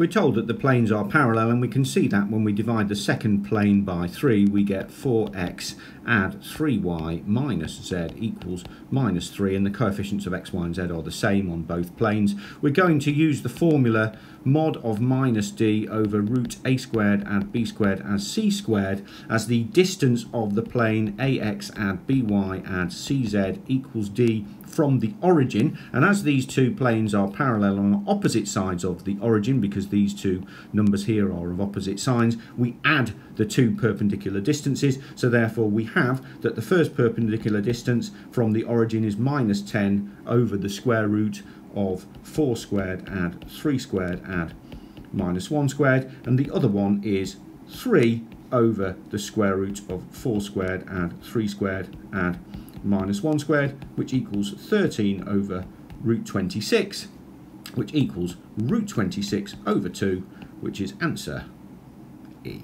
We're told that the planes are parallel and we can see that when we divide the second plane by 3 we get 4x add 3y minus z equals minus 3 and the coefficients of x, y and z are the same on both planes. We're going to use the formula mod of minus d over root a squared add b squared as c squared as the distance of the plane ax add by add cz equals d from the origin and as these two planes are parallel on opposite sides of the origin because these two numbers here are of opposite signs. We add the two perpendicular distances so therefore we have that the first perpendicular distance from the origin is minus 10 over the square root of 4 squared add 3 squared add minus 1 squared and the other one is 3 over the square root of 4 squared add 3 squared add minus 1 squared which equals 13 over root 26 which equals root 26 over 2 which is answer E.